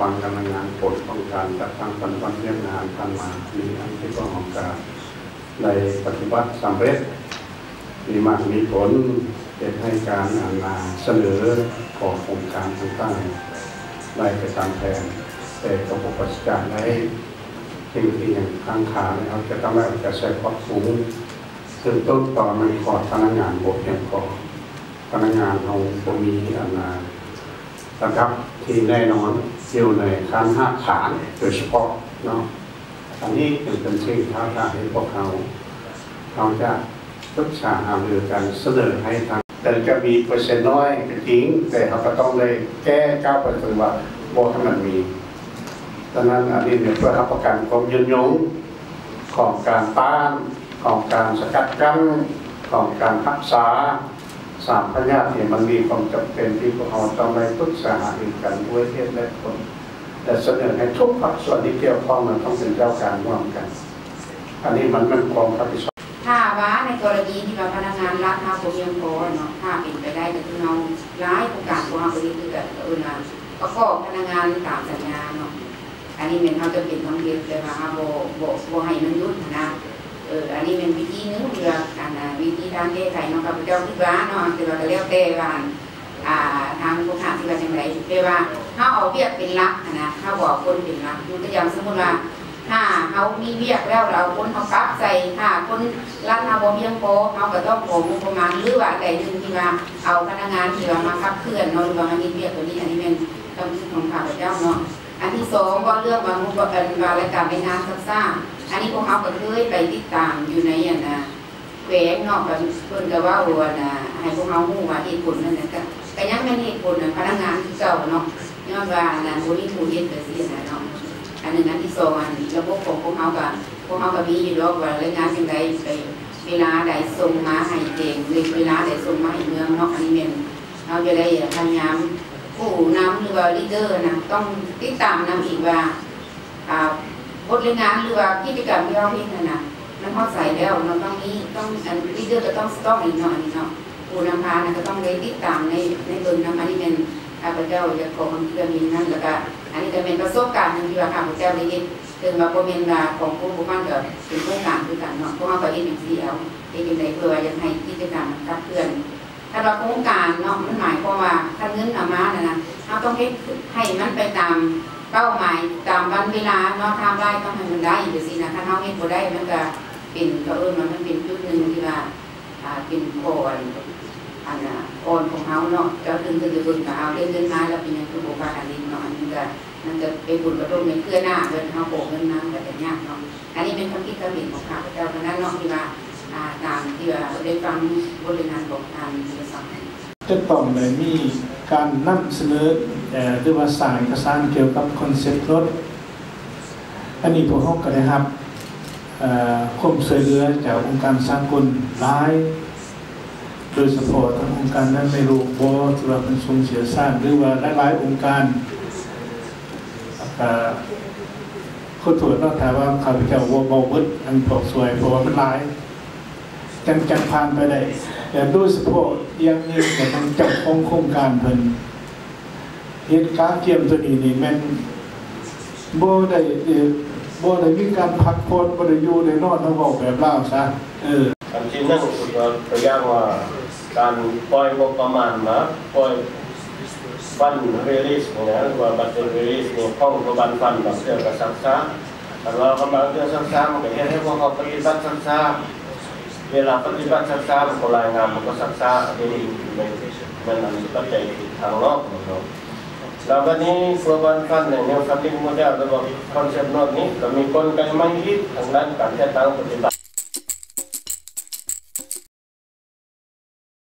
ฟังกำลังงานผลของการจัดตั้งปันวันเรื่องงานทำมามีอันที่ก็ของการในปฏิบัติสำเร็จ มีมากมีผลเป็นให้การงานมาเสนอของโครงการต่างๆในประจำแทนแต่กระบบราชการได้สิ่งที่อย่างข้างขานะครับจะต้องได้จะใช้ความสูงซึ่งต้นต่อมันขอพนักงานบทเพียงพอพนักงานเราจะมีอันนา นะครับที่แน่นอนอยู่ในขั้นห้าฐานโดยเฉพาะเนาะอันนี้เป็นเป็นสิ่งท้าทายให้พวกเขาเขาจะปรึกษาหารือกันเสนอให้ทางแต่จะมีเปอร์เซ็นต์น้อยก็จริงแต่เขาก็ต้องเลยแก้ก้าวไปถึงว่าโบให้มันมีดังนั้นอันนี้เนี่ยเพื่อรับประกันความยืนยงของการต้านของการสกัดกั้นของการรักษาามพยาธิเนี่ยมันมีความจำเป็นที่พวกเราต้องได้ปรึกษาหารือกันด้วยเหตุและผลแต่เสนอให้ทุกภาคส่วนที่เกี่ยวข้องมันต้องเป็นเจ้าการร่วมกัน อันนี้มันมันความรับผิดชอบถ้าว่าในกรณีที่เราพนักงานรัฐถ้าผมยังพอเนาะถ้าเป็นไปได้ก็คือเราร้ายโอกาสของเราไปนี่คือแบบเออนะประกอบพนักงานตามสัญญาเนาะอันนี้เป็นเขาจะเป็นต้องเรียนเลยว่าโบโบโบให้มันยุดนะเอออันนี้เป็นวิธีนึงเพื่อ การนะวิธีการแก้ไขเนาะกับเจ้าคิดว่าเนาะคือเราจะเรียกแต่ว่าอ่าทางผู้ขาที่ว่าจังไรเรียกว่าถ้าเอาเวียกเป็นลักนะถ้าบอกคนเป็นหลักยกตัวอย่างสมมติว่าถ้าเขามีเวียกแล้วเราคนเขาปรับใส่ถ้าคนรัฐนาบ่เพียงพอเขาก็ต้องของงบประมาณหรือว่าใดหนึ่งที่ว่าเอาพนักงานที่ว่ามาขับเคลื่อนเนาะหรือว่ามีเวียกตัวนี้อันนี้เป็นต้องคิดของข้าพเจ้าเนาะอันที่สองก็เรื่องว่างบประมาณว่ารายการในงานซักซ่าอันนี้พวกเขาก็เคยไปติดตามอยู่ในอย่างนะ แขวงเนาะกับเพิ่นก็ว่าว่านะให้พวกเขาฮู้ว่าเหตุผลนั่นน่ะก็ก็ยังเป็นเหตุผลนะพนักงานที่เก่าเนาะย้อนว่านั่นบ่มีผู้เฮ็ดก็สินะเนาะอันหนึ่งอันที่สองอันระบบของพวกเขากับพวกเขากับมีอยู่แล้วว่ารายงงานยังไงไปเวลาใดส่งมาให้เก่งเวลาใดส่งมาให้เมืองนอกอันนี้เป็นเราจะได้พยายามผู้นำหรือว่าลีดเดอร์นะต้องติดตามนำอีกว่าอ่าบทเรายนงานหรือว่ากิจกรรมที่เราเห็นนั่นนะ มันเข้าใส่แล้วเราต้องมีต้องอันลีดเดอร์ก็ต้องสต็อกอีกหน่อยเนาะผู้นำพานะก็ต้องได้ติดตามในในเบิ่งนำอันนี้เป็นข้าพเจ้าจะขอเรื่องนี้นั่นแล้วก็อันนี้จะเป็นประสบการณ์หนึ่งที่ว่าข้าพเจ้าได้เห็นถึงว่าโปรเมนดาของผู้บุคคลกับเป็นโครงการคือกันเนาะเพราะว่าประเด็นอย่างที่แล้วที่เป็นในเพื่อยังให้กิจกรรมกับเพื่อนถ้าเราโครงการเนาะมันหมายความว่าถ้าเงินอามานะนะเราต้องให้ให้มันไปตามเป้าหมายตามวันเวลาเนาะทำได้ต้องให้มันได้อยู่สินะถ้าเราไม่พอได้มันก็ เป็นก็เออมมันเป็นจุดหนึ่งที่ว่าเป็นโคนอันน่ะโอนของเขาเนาะเจ้าถึงถึงจะบุญกับเอาเล่นเล่นมาแล้วเป็นยังคือโอกาสอันนี้เนาะอันนี้ก็มันจะเป็นบุญกระตุ้นในเพื่อหน้าเดินเขาโบกเงินน้ำแต่ยากเนาะอันนี้เป็นความคิดความเห็นของข้าพเจ้าเพราะนั้นเนาะที่ว่าอ่าตามที่ว่าได้ฟังบริงานบอกตามที่จะสั่งจะต้องได้มีการนำเสนอเอ่อหรือว่าสร้าเอกสารเกี่ยวกับคอนเซ็ปต์รถอันนี้พวกเขาก็ได้รับ ความช่วยเหลือจากองค์การสากลหลาย โดยเฉพาะทางองค์การนั้นไม่รู้บ่ที่ว่าเป็นทรงเสียสร้างหรือว่าหลายๆองค์การเอ่อขอโทษเนาะถ้าว่าข้าพเจ้าว่าเบาเบิดอันพอกสวยเพราะว่ามันหลายจังจังผ่านไปได้แต่โดยเฉพาะอย่างนึงแต่ทางเจ้าของโครงการเพิ่นเหตุการณ์เกี่ยมตัวนี้นี่แม่นบ่ได้เออ บ่ได้มีการพักผ่อนบ่ได้อยู่ได้นอนเฮาเว้าแบบลาวซะเอออันที่นึ่งคือว่าตัวอย่างว่าการปล่อยงบประมาณมาปล่อยฟันเรลิสเนี่ยว่าบัตรเรลิสเนี่ยข้องกับบันฟันบางเรื่องกับซักซ้าแต่เรากำลังเรื่องซักซ้ามันก็เห็นให้พวกเขาปฏิบัติซักซ้าเวลาปฏิบัติซักซ้ามันก็รายงานมันก็ซักซ้าอันนี้มันมันอันปัจจัยทางนอกนะครับแล้ววันนี้ฟัวบันฟันเนี่ยแนวฟันดิ้งเรา มีกลไกใหม่ที่ทางด้านการจัดตั้งปฏิบัติ